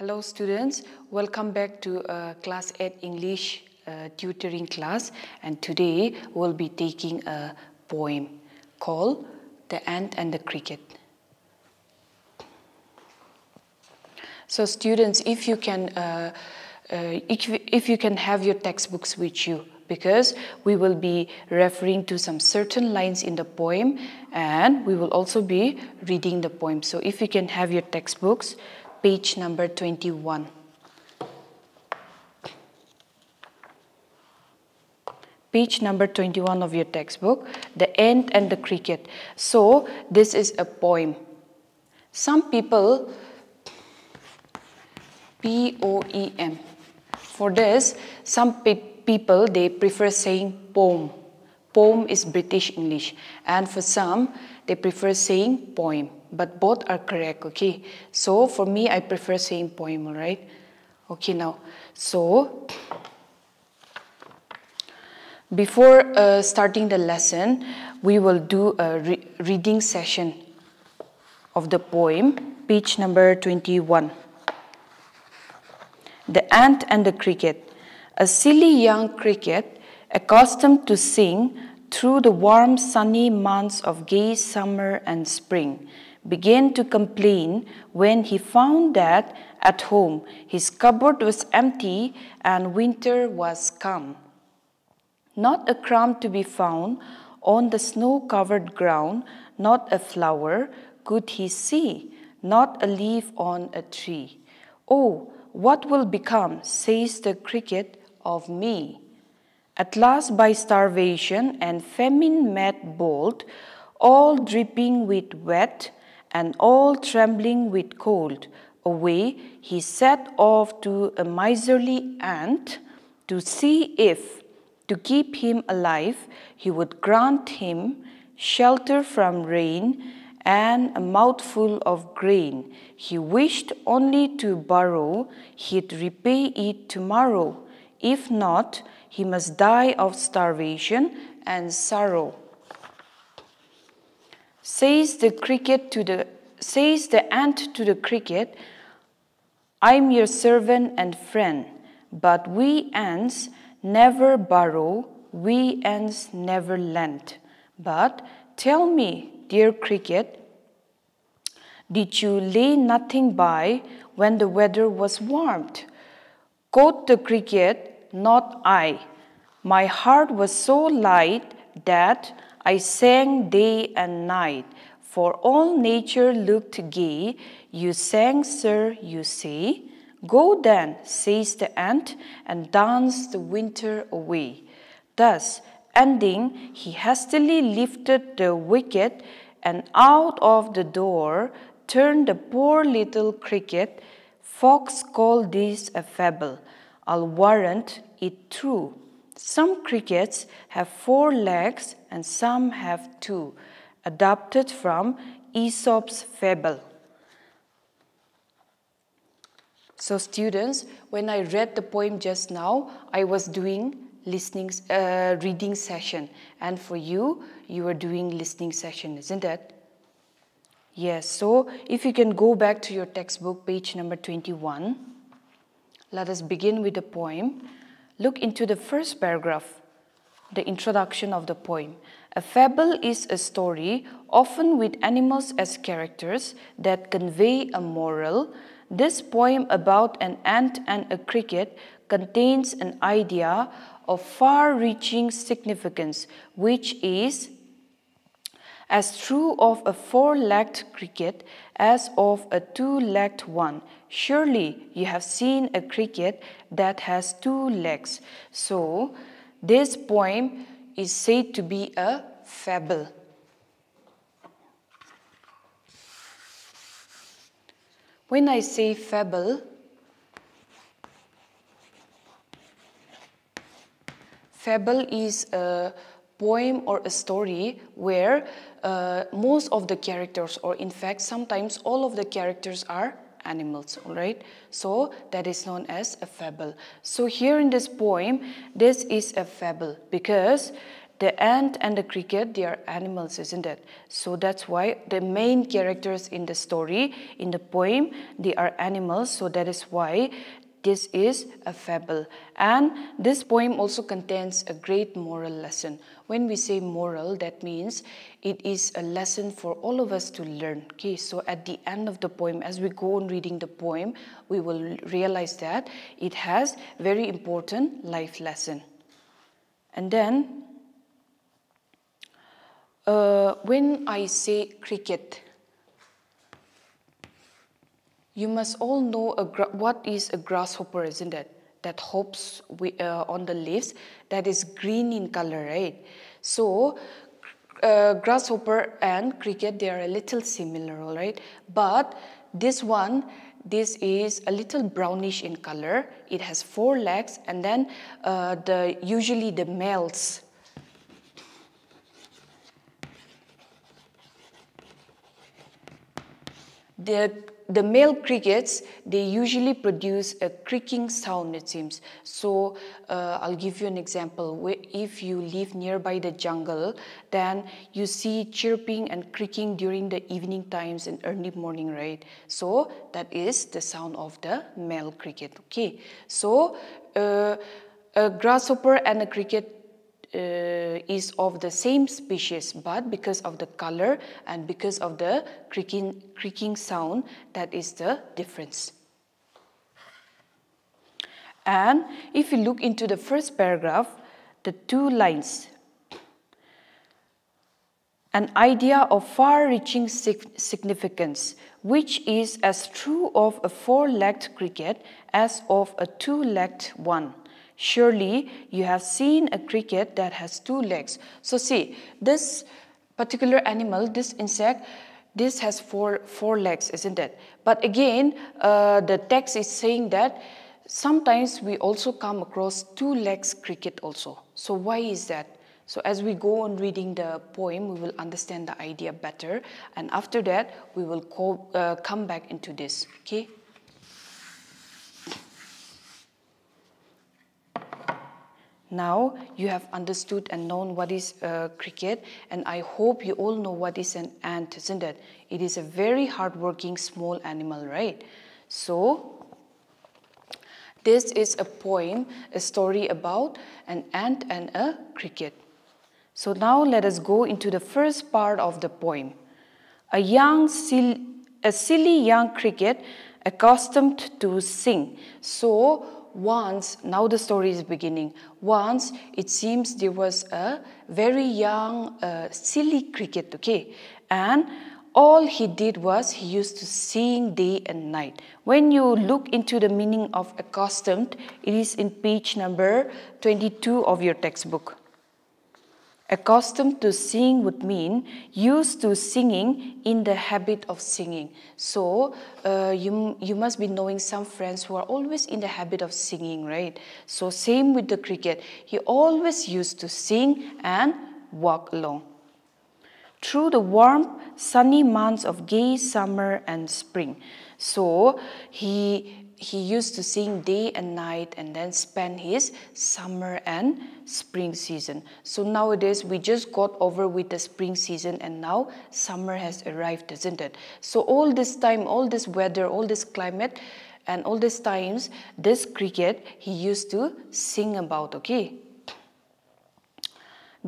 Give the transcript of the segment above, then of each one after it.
Hello students, welcome back to uh, class 8 English uh, tutoring class and today we'll be taking a poem called The Ant and the Cricket. So students, if you can, uh, uh if, if you can have your textbooks with you, because we will be referring to some certain lines in the poem and we will also be reading the poem. So if you can have your textbooks, page number 21. Page number 21 of your textbook, The Ant and the Cricket. So this is a poem. Some people, P-O-E-M. For this, some people people, they prefer saying poem. Poem is British English. And for some, they prefer saying poem. But both are correct, okay? So for me, I prefer saying poem, all right? Okay, now, so before uh, starting the lesson, we will do a re reading session of the poem, page number 21. The Ant and the Cricket a silly young cricket, accustomed to sing through the warm sunny months of gay summer and spring, began to complain when he found that at home his cupboard was empty and winter was come. Not a crumb to be found on the snow covered ground, not a flower could he see, not a leaf on a tree. Oh, what will become, says the cricket, of me. At last, by starvation and famine mad bold, all dripping with wet and all trembling with cold, away he set off to a miserly ant to see if, to keep him alive, he would grant him shelter from rain and a mouthful of grain. He wished only to borrow, he'd repay it tomorrow. If not, he must die of starvation and sorrow. Says the cricket to the says the ant to the cricket, I'm your servant and friend, but we ants never borrow, we ants never lend. But tell me, dear cricket, did you lay nothing by when the weather was warmed? Quoth the cricket, not I. My heart was so light that I sang day and night. For all nature looked gay. You sang, sir, you say. Go then, says the ant, and dance the winter away. Thus, ending, he hastily lifted the wicket, and out of the door turned the poor little cricket. Fox called this a fable. I'll warrant it true. Some crickets have four legs and some have two, adapted from Aesop's fable. So students, when I read the poem just now, I was doing listening, uh, reading session. And for you, you are doing listening session, isn't it? Yes, so if you can go back to your textbook, page number 21. Let us begin with the poem. Look into the first paragraph, the introduction of the poem. A fable is a story, often with animals as characters, that convey a moral. This poem about an ant and a cricket contains an idea of far-reaching significance, which is as true of a four-legged cricket as of a two-legged one. Surely you have seen a cricket that has two legs. So this poem is said to be a fable. When I say fable, fable is a poem or a story where uh, most of the characters, or in fact, sometimes all of the characters are animals, all right? So that is known as a fable. So here in this poem, this is a fable because the ant and the cricket, they are animals, isn't it? So that's why the main characters in the story, in the poem, they are animals. So that is why this is a fable. And this poem also contains a great moral lesson. When we say moral, that means it is a lesson for all of us to learn. Okay, so at the end of the poem, as we go on reading the poem, we will realize that it has very important life lesson. And then, uh, when I say cricket, you must all know what is a grasshopper, isn't it? That hops uh, on the leaves, that is green in color, right? So, uh, grasshopper and cricket, they are a little similar, right? But this one, this is a little brownish in color. It has four legs, and then uh, the usually the males. The the male crickets, they usually produce a creaking sound, it seems. So uh, I'll give you an example. If you live nearby the jungle, then you see chirping and creaking during the evening times and early morning, right? So that is the sound of the male cricket, okay? So uh, a grasshopper and a cricket Uh, is of the same species, but because of the color and because of the creaking, creaking sound, that is the difference. And if you look into the first paragraph, the two lines, an idea of far-reaching significance, which is as true of a four-legged cricket as of a two-legged one. Surely you have seen a cricket that has two legs. So see, this particular animal, this insect, this has four, four legs, isn't it? But again, uh, the text is saying that sometimes we also come across two legs cricket also. So why is that? So as we go on reading the poem, we will understand the idea better. And after that, we will uh, come back into this, okay? Now you have understood and known what is uh, cricket, and I hope you all know what is an ant, isn't it? It is a very hardworking small animal, right? So, this is a poem, a story about an ant and a cricket. So now let us go into the first part of the poem. A young, a silly young cricket accustomed to sing. So once, now the story is beginning. Once, it seems there was a very young, uh, silly cricket, okay? And all he did was he used to sing day and night. When you look into the meaning of accustomed, it is in page number 22 of your textbook. Accustomed to sing would mean used to singing in the habit of singing. So uh, you, you must be knowing some friends who are always in the habit of singing, right? So same with the cricket. He always used to sing and walk along. Through the warm, sunny months of gay summer and spring. So he he used to sing day and night and then spend his summer and spring season. So nowadays we just got over with the spring season and now summer has arrived, isn't it? So all this time, all this weather, all this climate and all these times, this cricket he used to sing about, okay?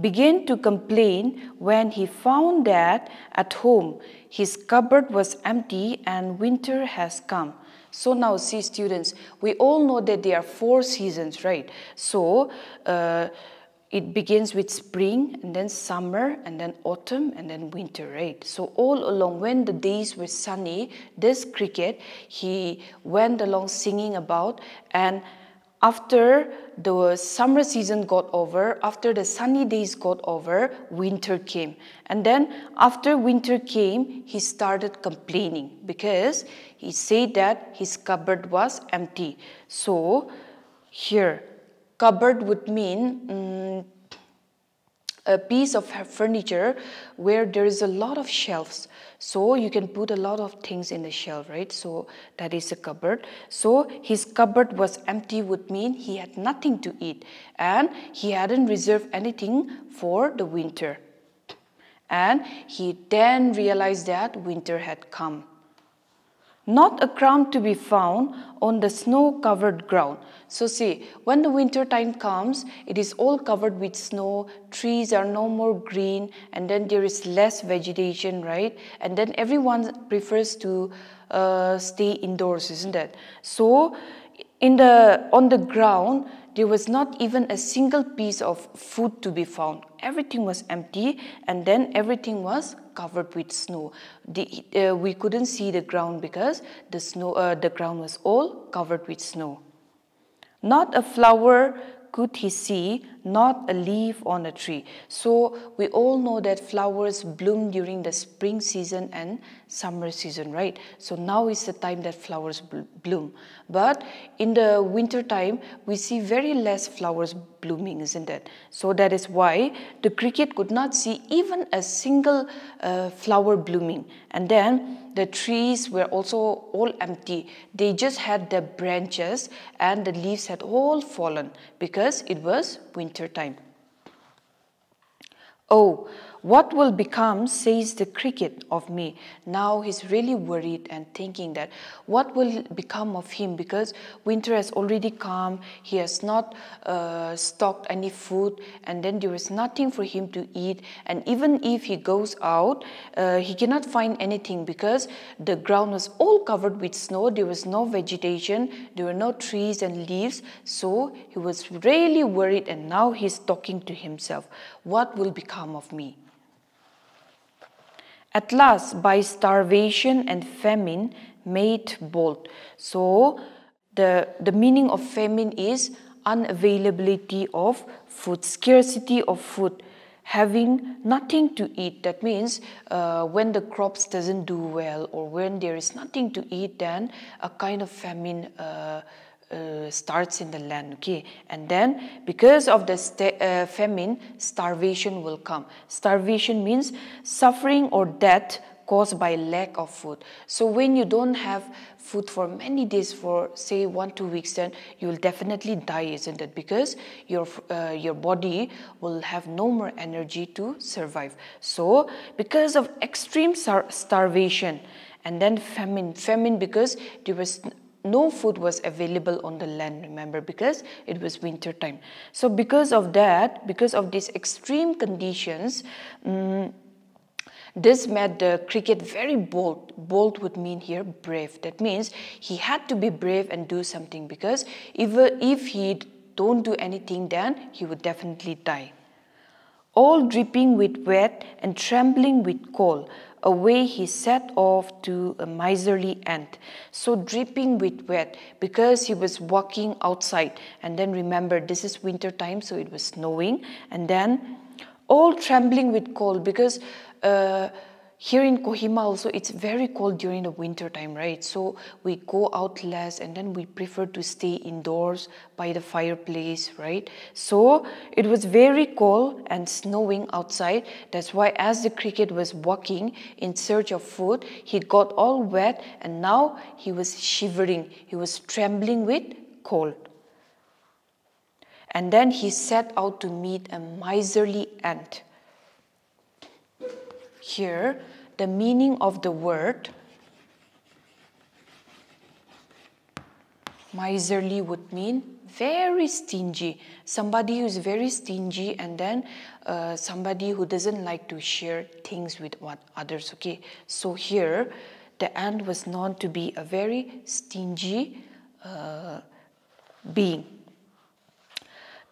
Began to complain when he found that at home his cupboard was empty and winter has come. So now see students, we all know that there are four seasons, right? So uh, it begins with spring and then summer and then autumn and then winter, right? So all along when the days were sunny, this cricket, he went along singing about and after the summer season got over, after the sunny days got over, winter came. And then after winter came, he started complaining because he said that his cupboard was empty. So here, cupboard would mean um, a piece of furniture where there is a lot of shelves. So you can put a lot of things in the shelf right? So that is a cupboard. So his cupboard was empty would mean he had nothing to eat and he hadn't reserved anything for the winter. And he then realized that winter had come not a crumb to be found on the snow covered ground. So, see, when the winter time comes, it is all covered with snow, trees are no more green, and then there is less vegetation, right? And then everyone prefers to uh, stay indoors, isn't it? So, in the, on the ground, there was not even a single piece of food to be found. Everything was empty and then everything was covered with snow. The, uh, we couldn't see the ground because the, snow, uh, the ground was all covered with snow. Not a flower could he see not a leaf on a tree. So we all know that flowers bloom during the spring season and summer season, right? So now is the time that flowers bloom. But in the winter time, we see very less flowers blooming, isn't it? So that is why the cricket could not see even a single uh, flower blooming. And then the trees were also all empty. They just had the branches and the leaves had all fallen because it was winter time. Oh, what will become, says the cricket, of me? Now he's really worried and thinking that what will become of him because winter has already come, he has not uh, stocked any food, and then there is nothing for him to eat. And even if he goes out, uh, he cannot find anything because the ground was all covered with snow, there was no vegetation, there were no trees and leaves. So he was really worried, and now he's talking to himself what will become of me? At last, by starvation and famine, made bold. So, the, the meaning of famine is unavailability of food, scarcity of food, having nothing to eat. That means uh, when the crops doesn't do well or when there is nothing to eat, then a kind of famine uh, uh, starts in the land okay? And then because of the uh, famine starvation will come. Starvation means suffering or death caused by lack of food. So when you don't have food for many days for say one two weeks then you will definitely die isn't it? Because your uh, your body will have no more energy to survive. So because of extreme starvation and then famine famine because there was no food was available on the land remember because it was winter time so because of that because of these extreme conditions um, this made the cricket very bold. Bold would mean here brave. That means he had to be brave and do something because if, if he don't do anything then he would definitely die. All dripping with wet and trembling with cold, away he set off to a miserly ant, so dripping with wet because he was walking outside. And then remember, this is winter time, so it was snowing. And then all trembling with cold because uh, here in Kohima also it's very cold during the winter time right? So we go out less and then we prefer to stay indoors by the fireplace right? So it was very cold and snowing outside. That's why as the cricket was walking in search of food he got all wet and now he was shivering. He was trembling with cold. And then he set out to meet a miserly ant here the meaning of the word. Miserly would mean very stingy. Somebody who is very stingy and then uh, somebody who doesn't like to share things with what others okay? So here the ant was known to be a very stingy uh, being.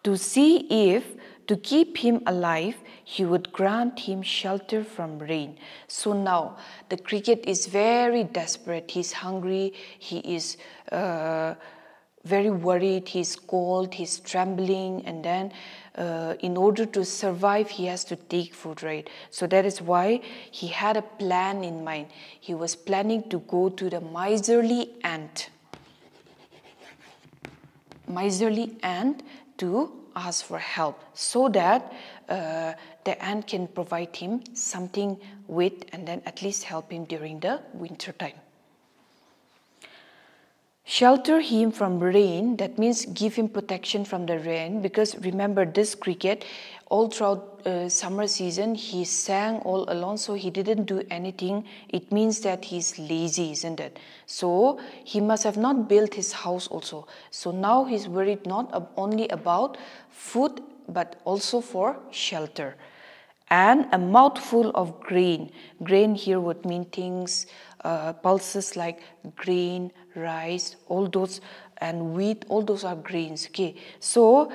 To see if to keep him alive, he would grant him shelter from rain. So now the cricket is very desperate. He's hungry. He is uh, very worried. He's cold. He's trembling. And then uh, in order to survive, he has to take food, right? So that is why he had a plan in mind. He was planning to go to the miserly ant. Miserly ant to ask for help so that uh, the ant can provide him something with and then at least help him during the winter time. Shelter him from rain, that means give him protection from the rain because remember this cricket all throughout uh, summer season he sang all alone so he didn't do anything it means that he's lazy isn't it so he must have not built his house also so now he's worried not only about food but also for shelter and a mouthful of grain. Grain here would mean things, uh, pulses like grain, rice, all those, and wheat, all those are grains. Okay, so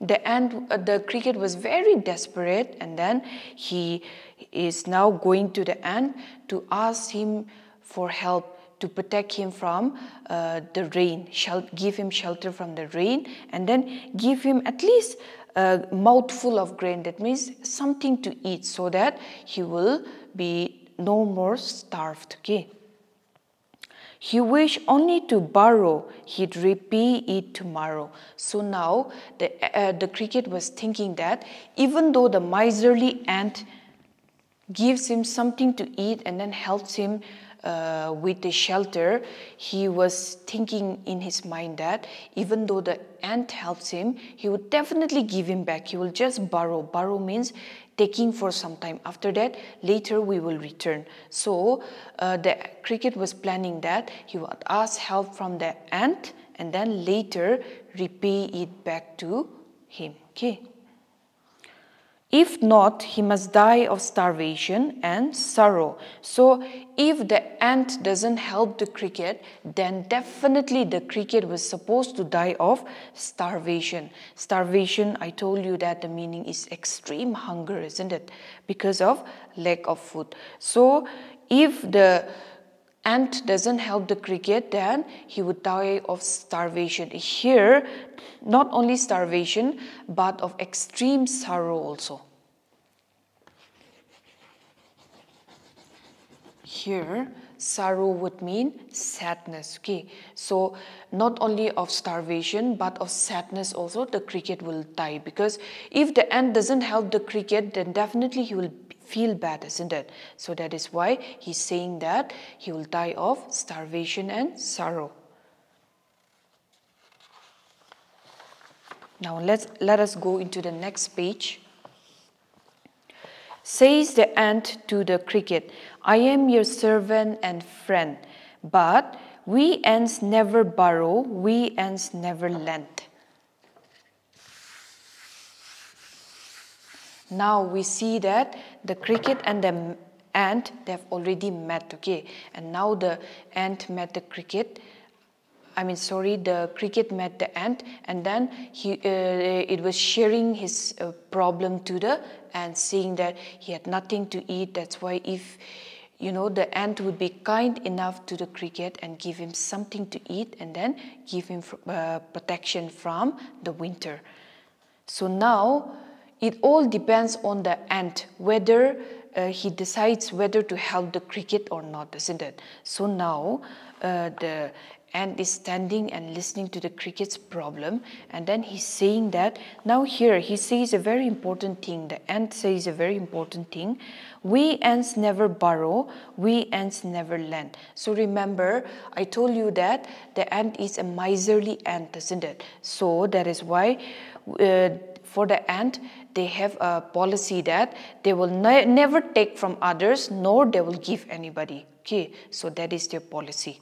the ant, uh, the cricket was very desperate, and then he is now going to the ant to ask him for help to protect him from uh, the rain, give him shelter from the rain, and then give him at least a mouthful of grain. That means something to eat so that he will be no more starved. Okay. He wished only to borrow, he'd repay it tomorrow. So now the, uh, the cricket was thinking that even though the miserly ant gives him something to eat and then helps him uh, with the shelter, he was thinking in his mind that even though the ant helps him, he would definitely give him back. He will just borrow. Borrow means taking for some time. After that, later we will return. So uh, the cricket was planning that he would ask help from the ant and then later repay it back to him. Okay. If not, he must die of starvation and sorrow. So if the ant doesn't help the cricket, then definitely the cricket was supposed to die of starvation. Starvation, I told you that the meaning is extreme hunger, isn't it? Because of lack of food. So if the ant doesn't help the cricket, then he would die of starvation. Here, not only starvation, but of extreme sorrow also. Here, sorrow would mean sadness. Okay, so not only of starvation but of sadness also, the cricket will die because if the ant doesn't help the cricket, then definitely he will feel bad, isn't it? So that is why he's saying that he will die of starvation and sorrow. Now let's let us go into the next page. Says the ant to the cricket, I am your servant and friend, but we ants never borrow, we ants never lend. Now we see that the cricket and the ant they've already met okay? And now the ant met the cricket I mean sorry the cricket met the ant and then he uh, it was sharing his uh, problem to the ant saying that he had nothing to eat that's why if you know the ant would be kind enough to the cricket and give him something to eat and then give him uh, protection from the winter. So now it all depends on the ant whether uh, he decides whether to help the cricket or not, isn't it? So now uh, the ant is standing and listening to the cricket's problem and then he's saying that now here he says a very important thing. The ant says a very important thing. We ants never borrow. We ants never lend. So remember i told you that the ant is a miserly ant isn't it? So that is why uh, for the ant they have a policy that they will ne never take from others nor they will give anybody okay so that is their policy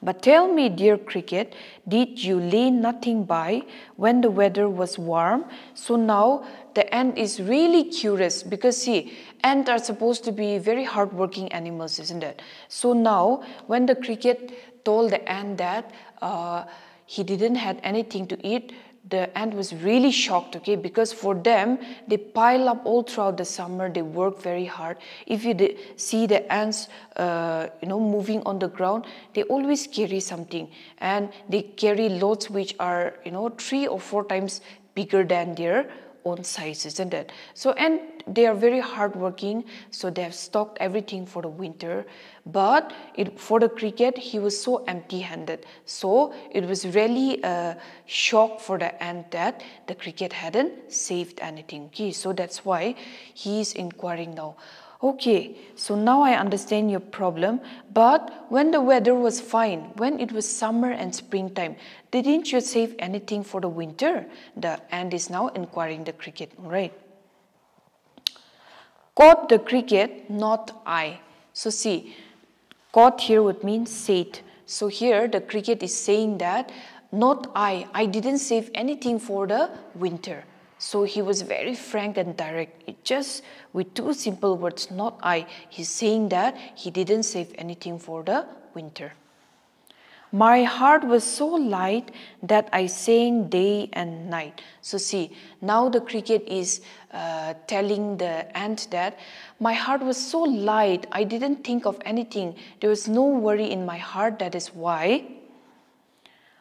but tell me, dear cricket, did you lay nothing by when the weather was warm? So now the ant is really curious because see, ants are supposed to be very hardworking animals, isn't it? So now when the cricket told the ant that uh, he didn't have anything to eat, the ant was really shocked okay? Because for them they pile up all throughout the summer. They work very hard. If you see the ants uh, you know moving on the ground they always carry something. And they carry loads which are you know three or four times bigger than their own size, isn't it? So, and they are very hardworking, so they have stocked everything for the winter. But it, for the cricket, he was so empty-handed. So it was really a shock for the ant that the cricket hadn't saved anything. Okay, so that's why he is inquiring now. Okay, so now I understand your problem. But when the weather was fine, when it was summer and springtime, didn't you save anything for the winter? The ant is now inquiring the cricket, right? Caught the cricket, not I. So see, caught here would mean said. So here the cricket is saying that not I, I didn't save anything for the winter. So he was very frank and direct. It just with two simple words, not I. He's saying that he didn't save anything for the winter. My heart was so light that I sang day and night. So see, now the cricket is uh, telling the ant that my heart was so light, I didn't think of anything. There was no worry in my heart. That is why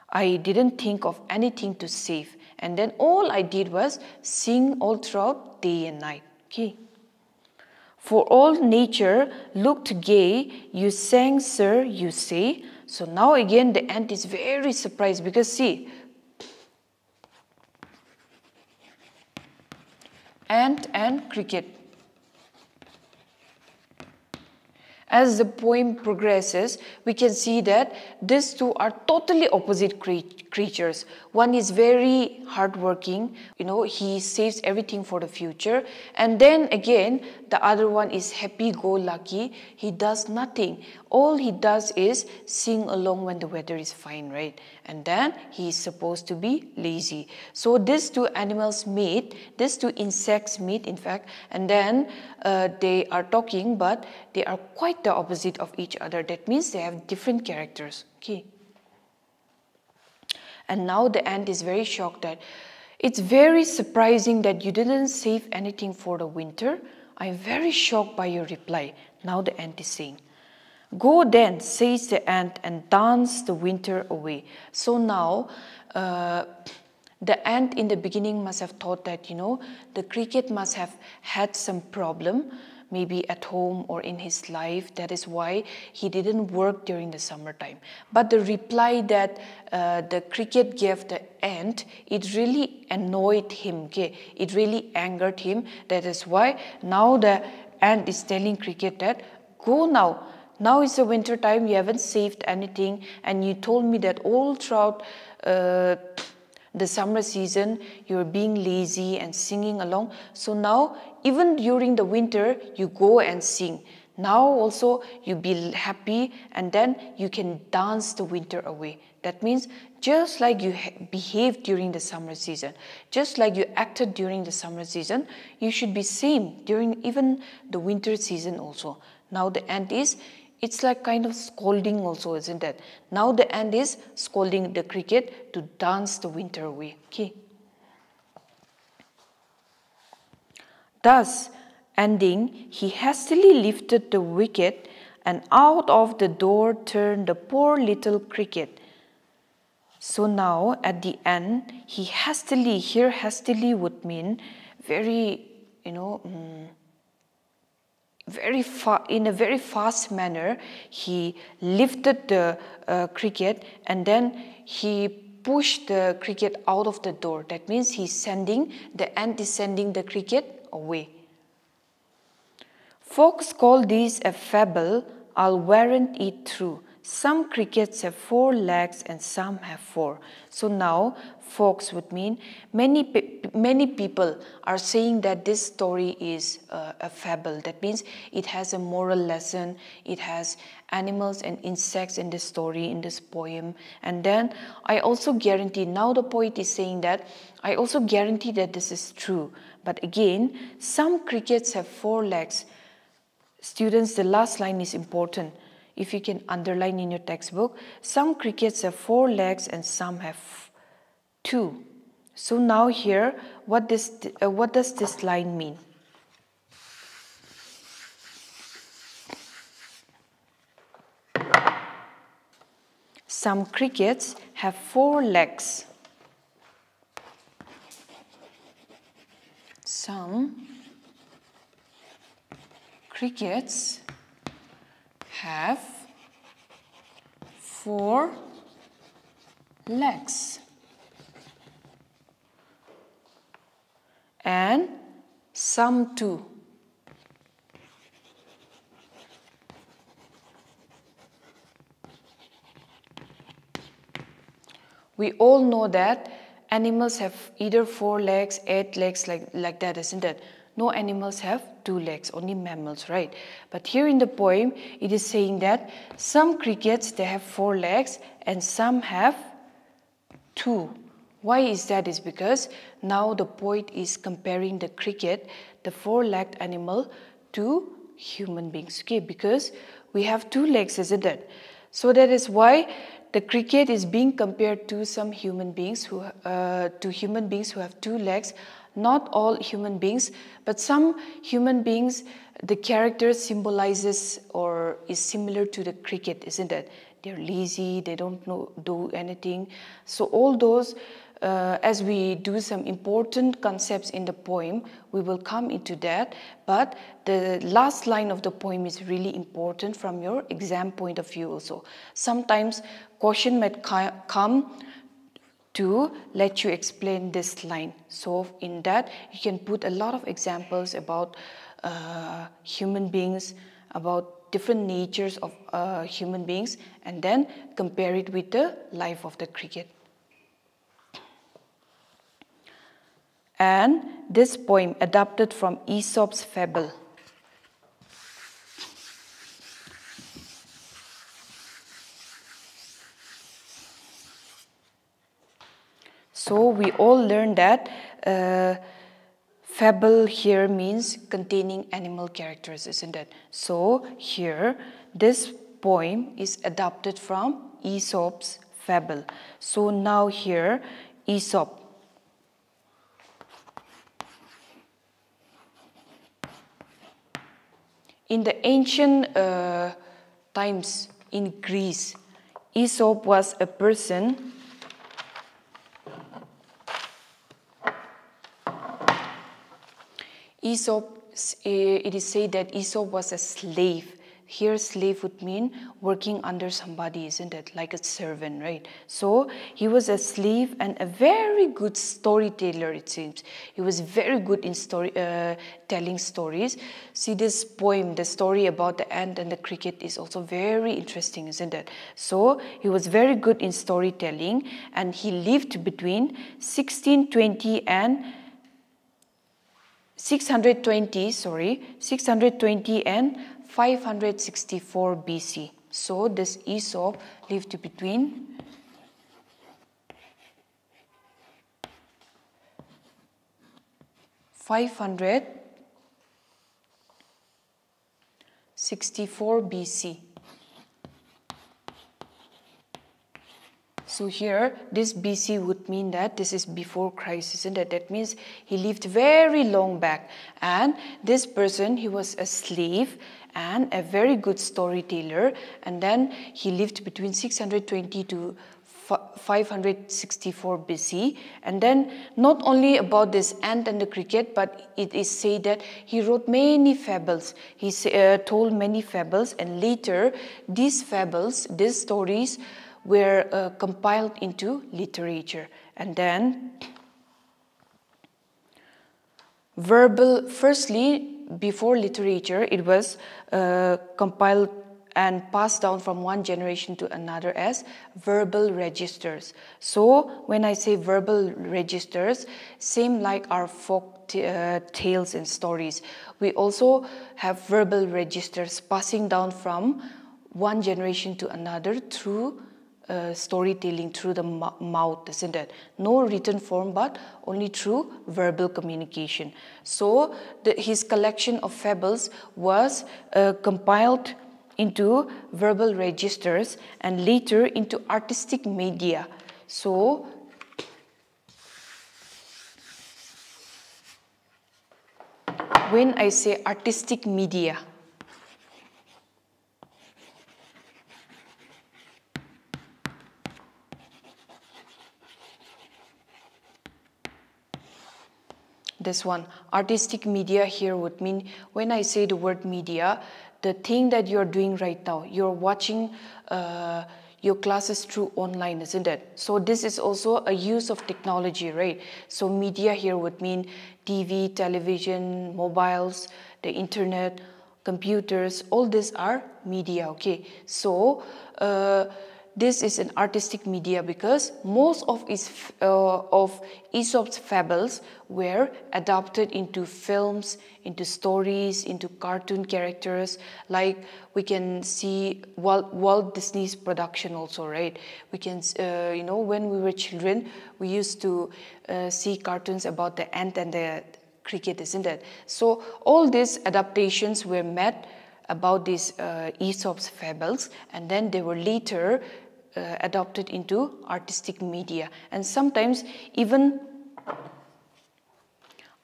I didn't think of anything to save. And then all I did was sing all throughout day and night. Okay. For all nature looked gay, you sang, sir, you say. So now again the ant is very surprised because see, ant and cricket. As the poem progresses, we can see that these two are totally opposite cre creatures. One is very hardworking, you know, he saves everything for the future. And then again, the other one is happy-go-lucky. He does nothing. All he does is sing along when the weather is fine, right? And then he is supposed to be lazy. So these two animals meet, these two insects meet, in fact, and then uh, they are talking, but they are quite the opposite of each other. That means they have different characters. Okay. And now the ant is very shocked that it's very surprising that you didn't save anything for the winter. I'm very shocked by your reply. Now the ant is saying, Go then, says the ant, and dance the winter away. So now, uh, the ant in the beginning must have thought that, you know, the cricket must have had some problem maybe at home or in his life. That is why he didn't work during the summertime. But the reply that uh, the cricket gave the ant, it really annoyed him. Okay? It really angered him. That is why now the ant is telling cricket that go now. Now it's the winter time, you haven't saved anything, and you told me that all throughout uh, the summer season you're being lazy and singing along. So now even during the winter you go and sing. Now also you be happy and then you can dance the winter away. That means just like you behaved during the summer season, just like you acted during the summer season, you should be same during even the winter season also. Now the end is it's like kind of scolding also, isn't it? Now the ant is scolding the cricket to dance the winter away. Okay. Thus, ending, he hastily lifted the wicket and out of the door turned the poor little cricket. So now at the end, he hastily, here hastily would mean very, you know, um, very fa- in a very fast manner, he lifted the uh, cricket and then he pushed the cricket out of the door. That means he's sending, the ant is sending the cricket away. Folks call this a fable, I'll warrant it true. Some crickets have four legs and some have four. So now folks would mean many, many people are saying that this story is a, a fable. That means it has a moral lesson, it has animals and insects in this story, in this poem. And then I also guarantee, now the poet is saying that, I also guarantee that this is true. But again, some crickets have four legs. Students, the last line is important if you can underline in your textbook, some crickets have four legs and some have two. So now here, what, this, uh, what does this line mean? Some crickets have four legs. some crickets have four legs and some two. We all know that animals have either four legs, eight legs, like, like that, isn't it? No animals have two legs, only mammals, right? But here in the poem, it is saying that some crickets, they have four legs and some have two. Why is that? Is because now the poet is comparing the cricket, the four-legged animal, to human beings. Okay, because we have two legs, isn't it? So that is why the cricket is being compared to some human beings who uh, to human beings who have two legs not all human beings but some human beings the character symbolizes or is similar to the cricket isn't it they're lazy they don't know do anything so all those uh, as we do some important concepts in the poem, we will come into that. But the last line of the poem is really important from your exam point of view also. Sometimes question might come to let you explain this line. So in that, you can put a lot of examples about uh, human beings, about different natures of uh, human beings, and then compare it with the life of the cricket. and this poem adapted from Aesop's fable. So we all learned that uh, fable here means containing animal characters, isn't it? So here, this poem is adapted from Aesop's fable. So now here, Aesop In the ancient uh, times in Greece, Aesop was a person Aesop, it is said that Aesop was a slave here slave would mean working under somebody, isn't it? Like a servant, right? So he was a slave and a very good storyteller, it seems. He was very good in story, uh, telling stories. See this poem, the story about the ant and the cricket is also very interesting, isn't it? So he was very good in storytelling and he lived between 1620 and 620, sorry, 620 and 564 BC. So this Aesop lived between Five hundred sixty-four BC. So here, this BC would mean that this is before Christ, isn't it? That means he lived very long back. And this person, he was a slave and a very good storyteller. And then he lived between 620 to 564 BC. And then not only about this ant and the cricket, but it is said that he wrote many fables. He uh, told many fables, and later these fables, these stories, were uh, compiled into literature. And then verbal, firstly, before literature, it was uh, compiled and passed down from one generation to another as verbal registers. So when I say verbal registers, same like our folk uh, tales and stories. We also have verbal registers passing down from one generation to another through uh, storytelling through the mouth, isn't it? No written form, but only through verbal communication. So the, his collection of fables was uh, compiled into verbal registers and later into artistic media. So when I say artistic media, this one artistic media here would mean when i say the word media the thing that you're doing right now you're watching uh, your classes through online isn't it? So this is also a use of technology right? So media here would mean tv television mobiles the internet computers all these are media okay? So uh, this is an artistic media because most of, its, uh, of Aesop's fables were adapted into films, into stories, into cartoon characters. Like we can see Walt, Walt Disney's production also, right? We can, uh, you know, when we were children, we used to uh, see cartoons about the ant and the cricket, isn't it? So all these adaptations were made about these uh, Aesop's fables and then they were later uh, adopted into artistic media. And sometimes even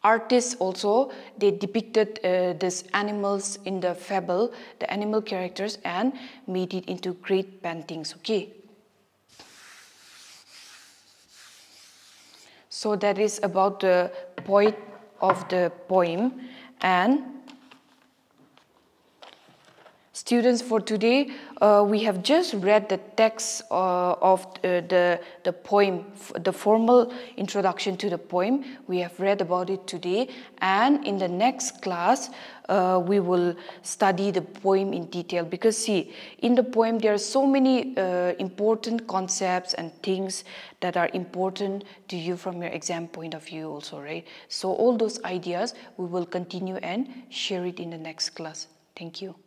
artists also they depicted uh, these animals in the fable the animal characters and made it into great paintings okay? So that is about the point of the poem and Students, for today, uh, we have just read the text uh, of uh, the, the poem, the formal introduction to the poem. We have read about it today. And in the next class, uh, we will study the poem in detail. Because see, in the poem, there are so many uh, important concepts and things that are important to you from your exam point of view also, right? So all those ideas, we will continue and share it in the next class. Thank you.